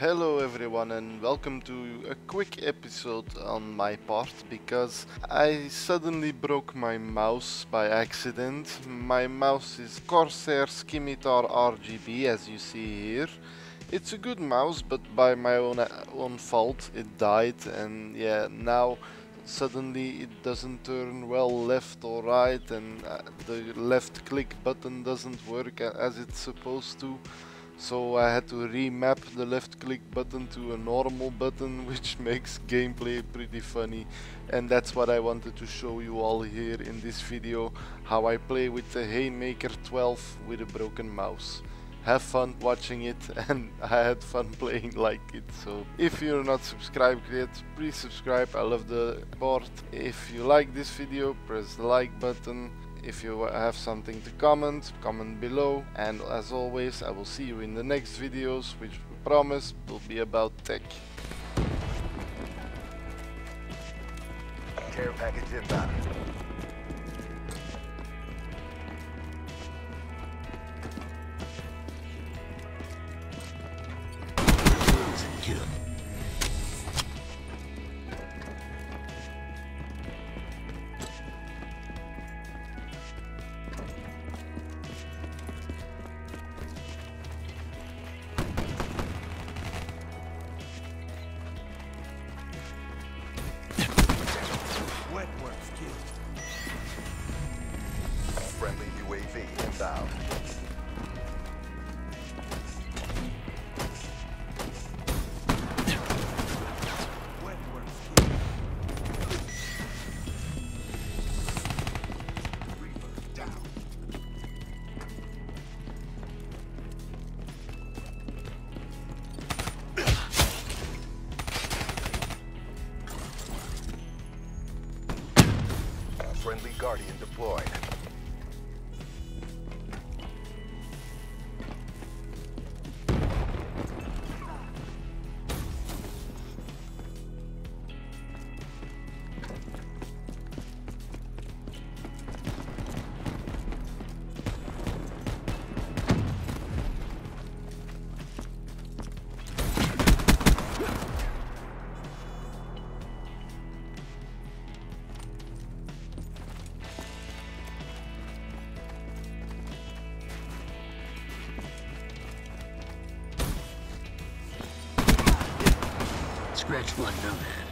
Hello everyone and welcome to a quick episode on my part because I suddenly broke my mouse by accident. My mouse is Corsair Scimitar RGB as you see here. It's a good mouse but by my own, own fault it died and yeah now suddenly it doesn't turn well left or right and uh, the left click button doesn't work as it's supposed to so I had to remap the left click button to a normal button which makes gameplay pretty funny. And that's what I wanted to show you all here in this video how I play with the Haymaker 12 with a broken mouse. Have fun watching it and I had fun playing like it. So if you're not subscribed yet please subscribe. I love the board. If you like this video press the like button if you have something to comment, comment below. And as always, I will see you in the next videos, which we promise will be about tech. Care package inbound. Guardian deployed. Scratch one, Nomad.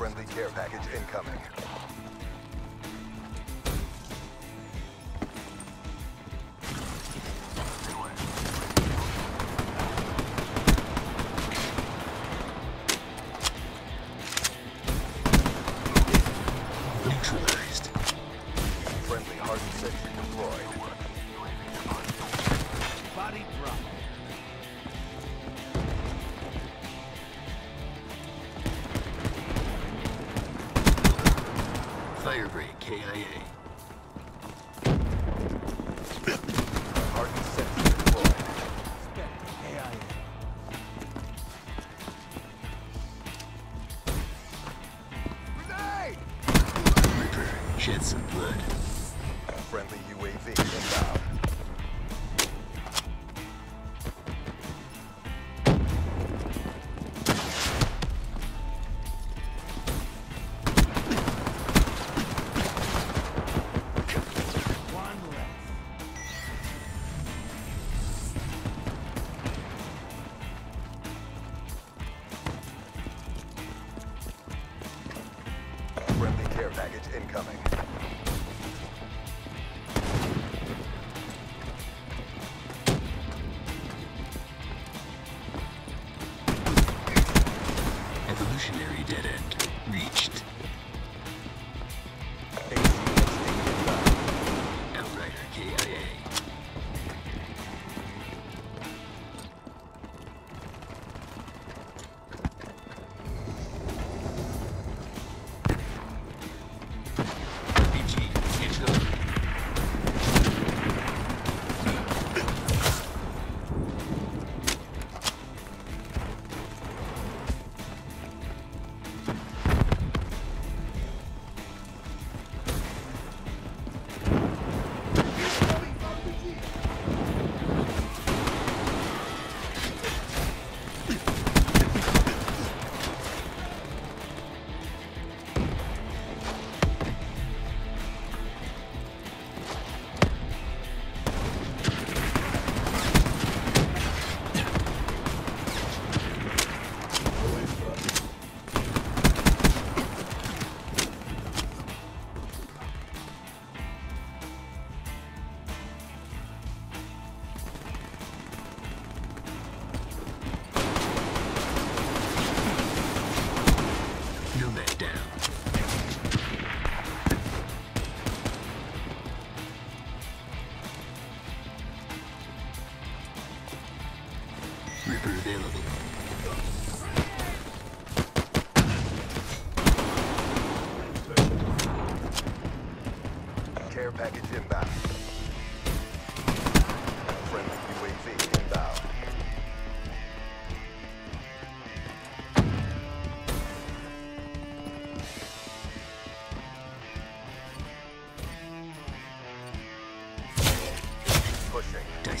Friendly care package incoming. Firebreak KIA. Hardened sentry deployed. Reaper. Shed some blood. Friendly UAV Friendly care package incoming. Evolutionary dead end. Reached.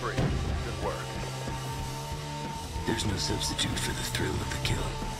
Briefed. Good work. There's no substitute for the thrill of the kill.